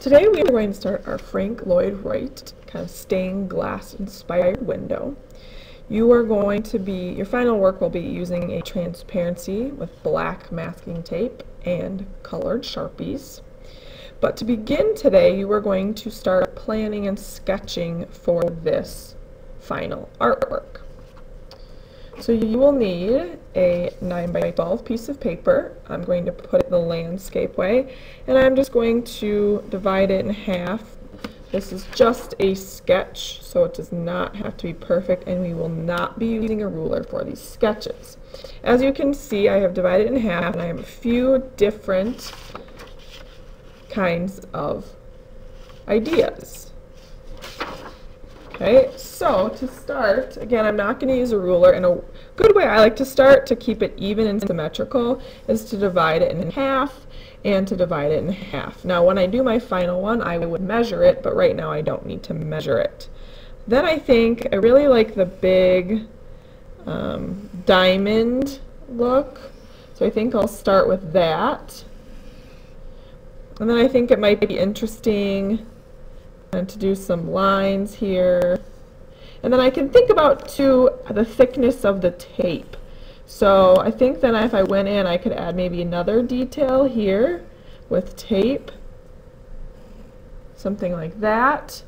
Today we are going to start our Frank Lloyd Wright kind of stained glass inspired window. You are going to be, your final work will be using a transparency with black masking tape and colored Sharpies. But to begin today, you are going to start planning and sketching for this final artwork. So you will need a 9 by 12 piece of paper. I'm going to put it the landscape way, and I'm just going to divide it in half. This is just a sketch, so it does not have to be perfect, and we will not be using a ruler for these sketches. As you can see, I have divided it in half, and I have a few different kinds of ideas. Okay, so to start, again, I'm not going to use a ruler, and a good way I like to start to keep it even and symmetrical is to divide it in half and to divide it in half. Now, when I do my final one, I would measure it, but right now I don't need to measure it. Then I think I really like the big um, diamond look, so I think I'll start with that. And then I think it might be interesting and to do some lines here. And then I can think about too the thickness of the tape. So I think then if I went in I could add maybe another detail here with tape. Something like that.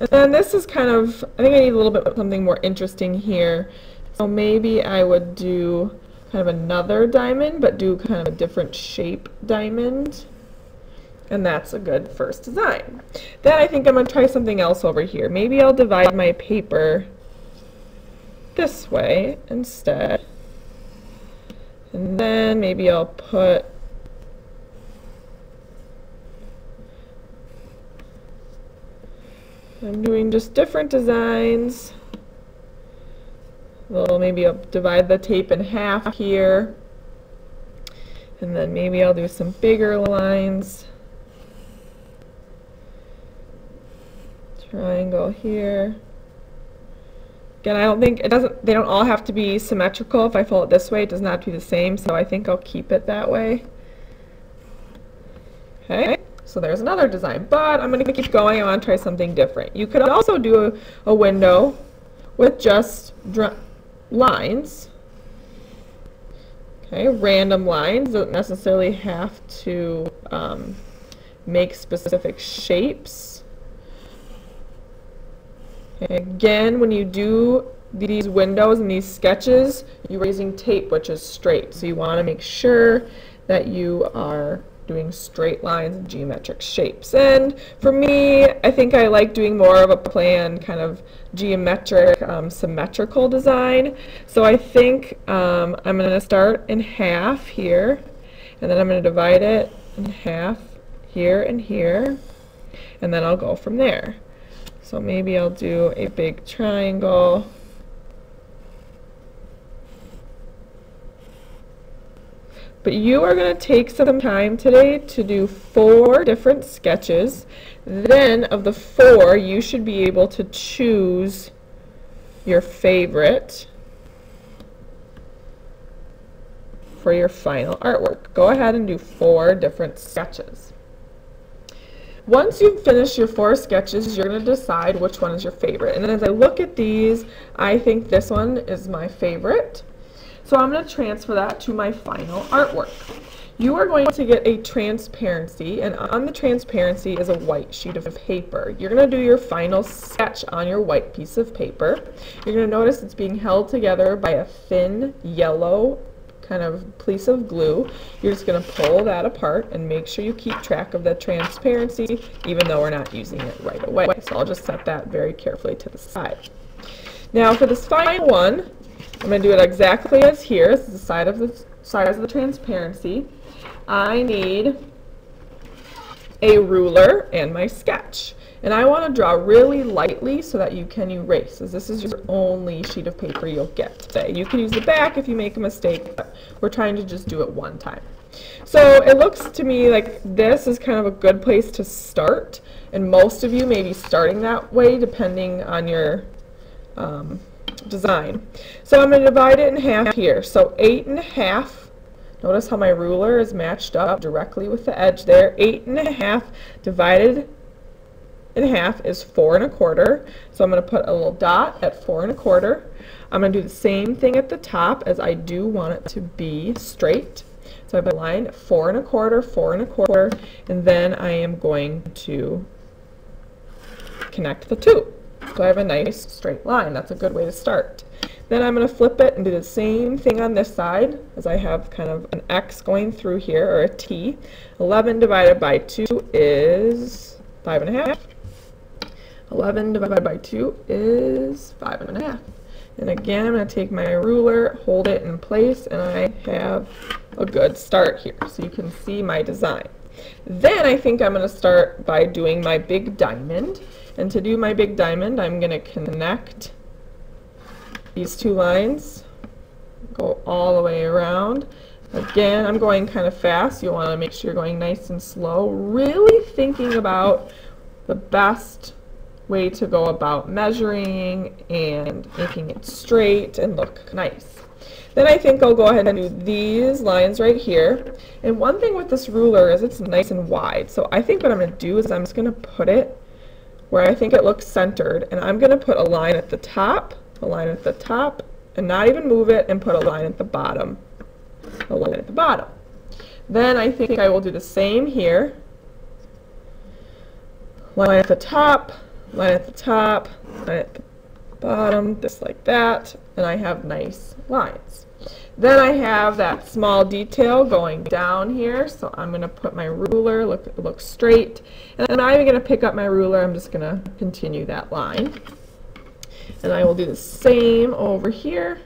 And then this is kind of, I think I need a little bit something more interesting here. So maybe I would do kind of another diamond, but do kind of a different shape diamond. And that's a good first design. Then I think I'm going to try something else over here. Maybe I'll divide my paper this way instead. And then maybe I'll put I'm doing just different designs. Well, maybe I'll divide the tape in half here. And then maybe I'll do some bigger lines. Triangle here. Again, I don't think, it doesn't, they don't all have to be symmetrical. If I fold it this way, it does not have to be the same, so I think I'll keep it that way. Okay, so there's another design, but I'm going to keep going. I want to try something different. You could also do a, a window with just lines. Okay, random lines don't necessarily have to um, make specific shapes. Again, when you do these windows and these sketches, you're using tape which is straight. So you want to make sure that you are doing straight lines and geometric shapes. And for me, I think I like doing more of a planned kind of geometric, um, symmetrical design. So I think um, I'm going to start in half here, and then I'm going to divide it in half here and here, and then I'll go from there. So maybe I'll do a big triangle. But you are going to take some time today to do four different sketches. Then of the four, you should be able to choose your favorite for your final artwork. Go ahead and do four different sketches. Once you've finished your four sketches, you're going to decide which one is your favorite. And then as I look at these, I think this one is my favorite. So I'm going to transfer that to my final artwork. You are going to get a transparency, and on the transparency is a white sheet of paper. You're going to do your final sketch on your white piece of paper. You're going to notice it's being held together by a thin yellow kind of piece of glue. You're just going to pull that apart and make sure you keep track of the transparency even though we're not using it right away. So I'll just set that very carefully to the side. Now for this final one, I'm going to do it exactly as here. This is the side of the size of the transparency. I need a ruler and my sketch. And I want to draw really lightly so that you can erase, as this is your only sheet of paper you'll get today. You can use the back if you make a mistake, but we're trying to just do it one time. So it looks to me like this is kind of a good place to start, and most of you may be starting that way depending on your um, design. So I'm going to divide it in half here. So eight and a half Notice how my ruler is matched up directly with the edge there. Eight and a half divided in half is four and a quarter. So I'm going to put a little dot at four and a quarter. I'm going to do the same thing at the top as I do want it to be straight. So I have a line four and a quarter, four and a quarter, and then I am going to connect the two. So I have a nice straight line. That's a good way to start. Then I'm going to flip it and do the same thing on this side as I have kind of an X going through here, or a T. 11 divided by 2 is 5 and a half. 11 divided by 2 is 5 and a half. And again, I'm going to take my ruler, hold it in place, and I have a good start here. So you can see my design. Then I think I'm going to start by doing my big diamond. And to do my big diamond, I'm going to connect these two lines, go all the way around. Again, I'm going kind of fast. You want to make sure you're going nice and slow, really thinking about the best way to go about measuring and making it straight and look nice. Then I think I'll go ahead and do these lines right here. And one thing with this ruler is it's nice and wide. So I think what I'm going to do is I'm just going to put it where I think it looks centered. And I'm going to put a line at the top, a line at the top, and not even move it, and put a line at the bottom, a line at the bottom. Then I think I will do the same here. Line at the top, line at the top, line at the bottom, just like that, and I have nice lines. Then I have that small detail going down here, so I'm going to put my ruler, look, look straight, and I'm not even going to pick up my ruler, I'm just going to continue that line. And I will do the same over here.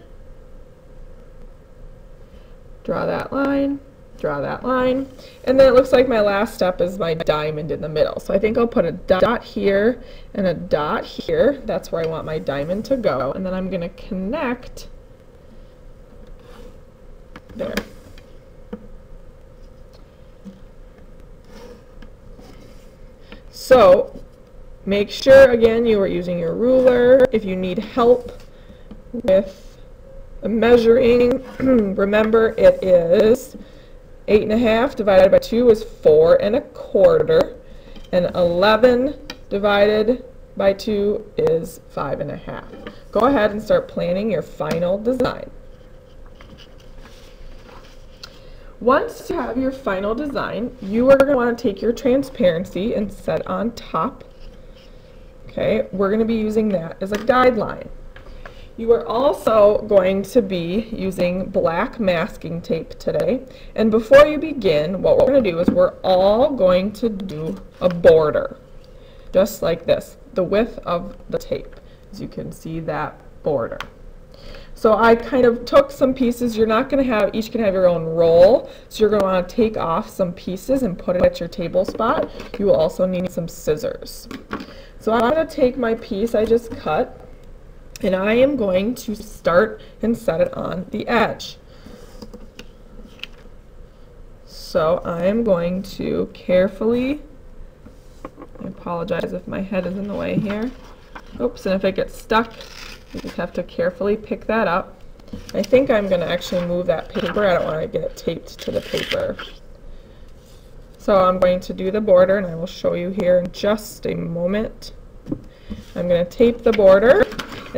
Draw that line draw that line. And then it looks like my last step is my diamond in the middle. So I think I'll put a dot here and a dot here. That's where I want my diamond to go. And then I'm going to connect there. So make sure again you are using your ruler. If you need help with measuring, remember it is Eight and a half divided by two is four and a quarter. And 11 divided by two is five and a half. Go ahead and start planning your final design. Once you have your final design, you are going to want to take your transparency and set on top. Okay, we're going to be using that as a guideline. You are also going to be using black masking tape today. And before you begin, what we're going to do is we're all going to do a border. Just like this, the width of the tape. As you can see that border. So I kind of took some pieces. You're not going to have, each can have your own roll. So you're going to want to take off some pieces and put it at your table spot. You will also need some scissors. So I'm going to take my piece I just cut and I am going to start and set it on the edge. So I am going to carefully, I apologize if my head is in the way here. Oops, and if it gets stuck, you just have to carefully pick that up. I think I'm going to actually move that paper. I don't want to get it taped to the paper. So I'm going to do the border, and I will show you here in just a moment. I'm going to tape the border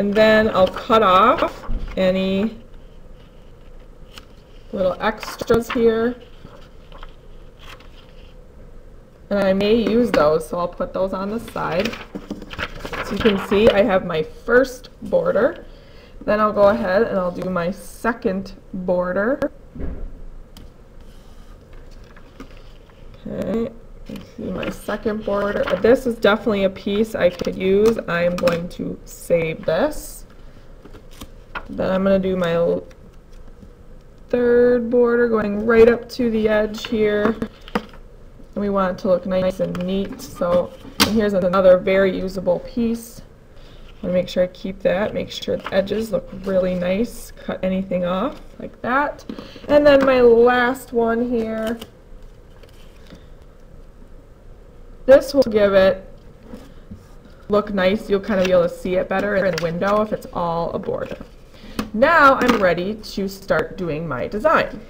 and then I'll cut off any little extras here. And I may use those, so I'll put those on the side. So you can see I have my first border. Then I'll go ahead and I'll do my second border. Okay, see my second border. This is definitely a piece I could use. I'm going to save this. Then I'm going to do my third border going right up to the edge here. And we want it to look nice and neat. So and here's another very usable piece. I want to make sure I keep that. Make sure the edges look really nice. Cut anything off like that. And then my last one here This will give it look nice. You'll kind of be able to see it better in the window if it's all a border. Now I'm ready to start doing my design.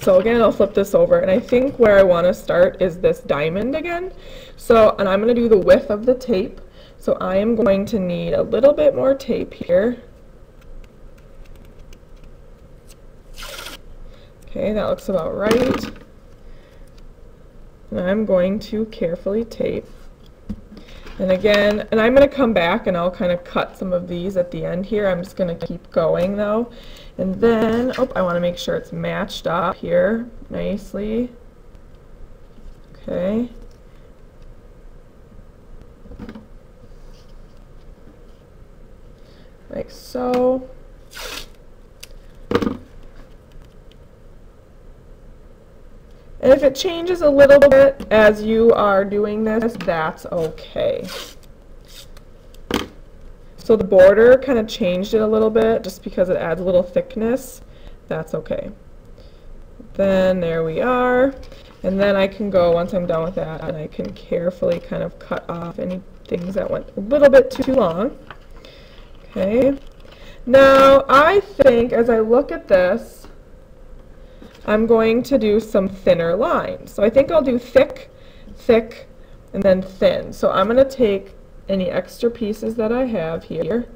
So again, I'll flip this over, and I think where I want to start is this diamond again. So, and I'm going to do the width of the tape. So I am going to need a little bit more tape here. Okay, that looks about right. And I'm going to carefully tape. And again, and I'm going to come back and I'll kind of cut some of these at the end here. I'm just going to keep going though. And then, oh, I want to make sure it's matched up here nicely. Okay. Like so. And if it changes a little bit as you are doing this, that's okay. So the border kind of changed it a little bit just because it adds a little thickness. That's okay. Then there we are. And then I can go, once I'm done with that, and I can carefully kind of cut off any things that went a little bit too long. Okay. Now, I think as I look at this, I'm going to do some thinner lines. So I think I'll do thick, thick, and then thin. So I'm going to take any extra pieces that I have here.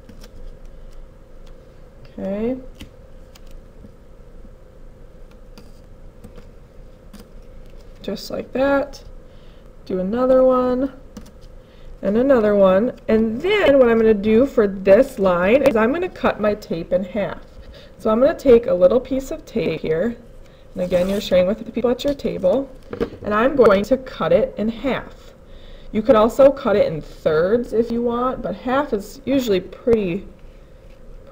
Okay. Just like that. Do another one and another one. And then what I'm going to do for this line is I'm going to cut my tape in half. So I'm going to take a little piece of tape here and again, you're sharing with the people at your table. And I'm going to cut it in half. You could also cut it in thirds if you want, but half is usually pretty,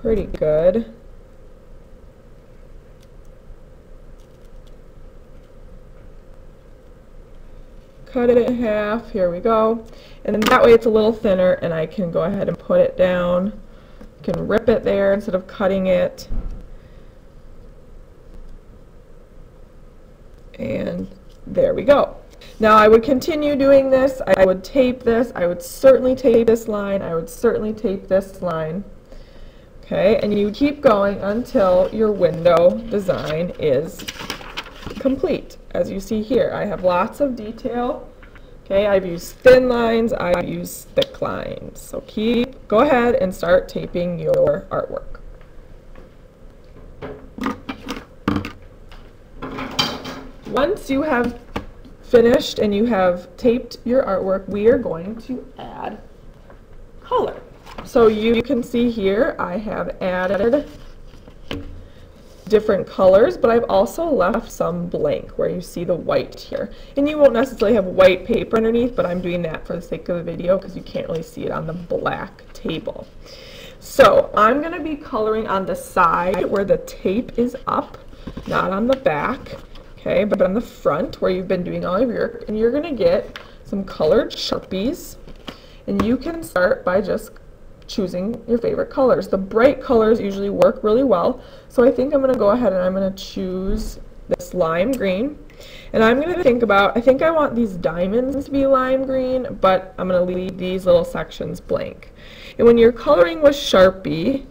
pretty good. Cut it in half, here we go. And then that way it's a little thinner and I can go ahead and put it down. You can rip it there instead of cutting it. And there we go. Now I would continue doing this. I would tape this. I would certainly tape this line. I would certainly tape this line. Okay, and you keep going until your window design is complete. As you see here, I have lots of detail. Okay, I've used thin lines, I've used thick lines. So keep, go ahead and start taping your artwork. Once you have finished and you have taped your artwork, we are going to add color. So you can see here I have added different colors, but I've also left some blank where you see the white here. And you won't necessarily have white paper underneath, but I'm doing that for the sake of the video because you can't really see it on the black table. So I'm going to be coloring on the side where the tape is up, not on the back okay, but on the front where you've been doing all of your and you're going to get some colored Sharpies, and you can start by just choosing your favorite colors. The bright colors usually work really well, so I think I'm going to go ahead and I'm going to choose this lime green. And I'm going to think about, I think I want these diamonds to be lime green, but I'm going to leave these little sections blank. And when you're coloring with Sharpie,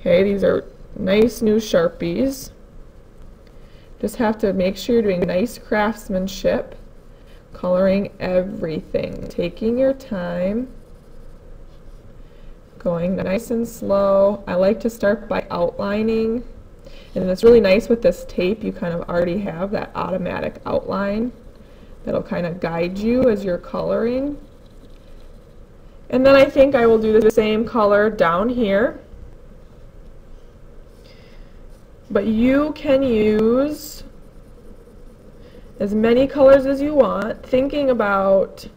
okay, these are nice new Sharpies. Just have to make sure you're doing nice craftsmanship, coloring everything, taking your time, going nice and slow. I like to start by outlining. And it's really nice with this tape, you kind of already have that automatic outline that'll kind of guide you as you're coloring. And then I think I will do the same color down here. But you can use as many colors as you want, thinking about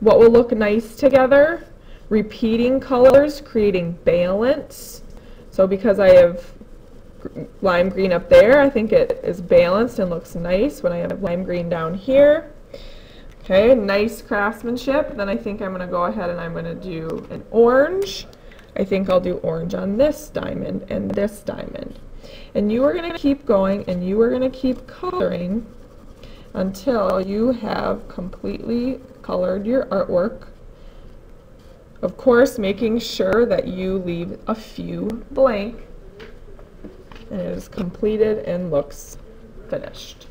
what will look nice together, repeating colors, creating balance. So because I have lime green up there, I think it is balanced and looks nice when I have lime green down here. Okay, nice craftsmanship. Then I think I'm going to go ahead and I'm going to do an orange. I think I'll do orange on this diamond and this diamond. And you are going to keep going and you are going to keep coloring until you have completely colored your artwork. Of course, making sure that you leave a few blank and it is completed and looks finished.